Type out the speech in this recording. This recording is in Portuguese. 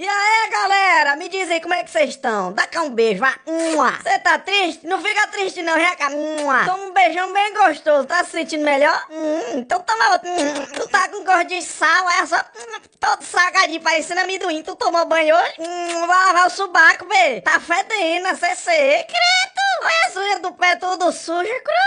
E aí, galera, me diz aí como é que vocês estão. Dá cá um beijo, vá. Você tá triste? Não fica triste não, vem cá. Toma um beijão bem gostoso. Tá se sentindo melhor? Hum, então toma outro. Hum, tu tá com gosto de sal, é só hum, todo sacadinho parecendo amendoim. Tu tomou banho hoje? Hum, vai lavar o subaco, bê. Tá fedendo, CC. secreto. Olha a zoeira do pé todo sujo, cru.